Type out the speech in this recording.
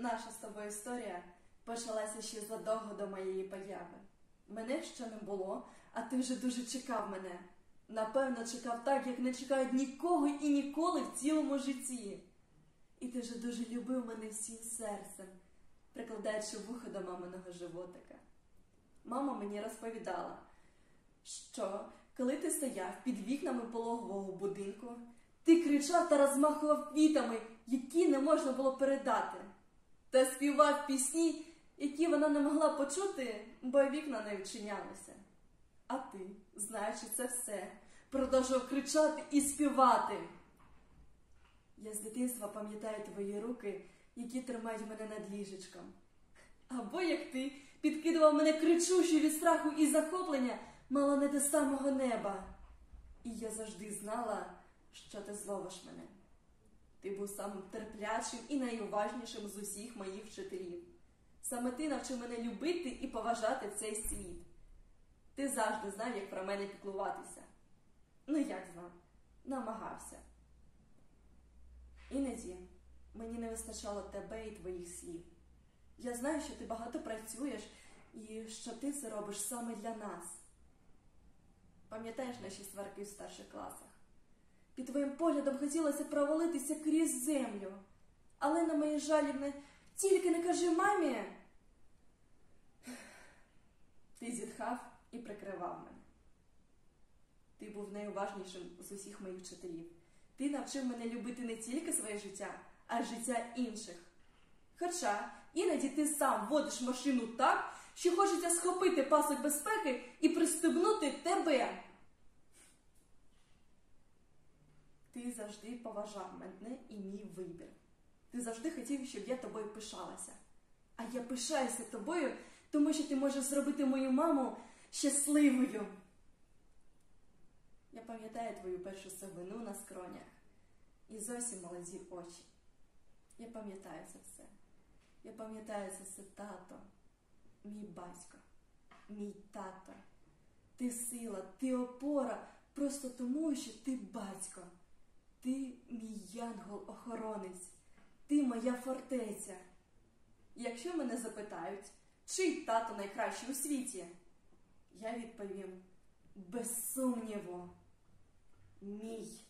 Наша з тобою історія почалася ще задовго до моєї появи. Мене ще не було, а ти вже дуже чекав мене. Напевно, чекав так, як не чекають нікого і ніколи в цілому житті. І ти вже дуже любив мене всім серцем, прикладаючи вухо до маминого животика. Мама мені розповідала, що коли ти стояв під вікнами пологового будинку, ти кричав та розмахував квітами, які не можна було передати, та співав пісні, які вона не могла почути, бо вікна не відчинялися. А ти, знаючи це все, продовжував кричати і співати. Я з дитинства пам'ятаю твої руки, які тримають мене над ліжечком. Або як ти підкидував мене кричущий від страху і захоплення, мало не до самого неба. І я завжди знала, що ти зловиш мене. Ти був самим терплячим і найуважнішим з усіх моїх вчителів. Саме ти навчив мене любити і поважати цей світ. Ти завжди знав, як про мене піклуватися. Ну як знав, намагався. Іноді мені не вистачало тебе і твоїх слів. Я знаю, що ти багато працюєш і що ти це робиш саме для нас. Пам'ятаєш наші сварки в старших класах? Під твоїм поглядом хотілося провалитися крізь землю, але на моє жалібне тільки не кажи мамі. Ти зітхав і прикривав мене. Ти був найуважнішим з усіх моїх вчителів. Ти навчив мене любити не тільки своє життя, а й життя інших. Хоча іноді ти сам водиш машину так, що хочеться схопити пасок безпеки і пристебнути тебе. Ти завжди поважав мене і мій вибір. Ти завжди хотів, щоб я тобою пишалася. А я пишаюся тобою, тому що ти можеш зробити мою маму щасливою. Я пам'ятаю твою першу сивину на скронях і зовсім молоді очі. Я пам'ятаю це все. Я пам'ятаю це все тато, мій батько, мій тато. Ти сила, ти опора, просто тому, що ти батько. Ти мій янгол-охоронець, ти моя фортеця. Якщо мене запитають, чий тато найкращий у світі, я відповім без сумніву, мій.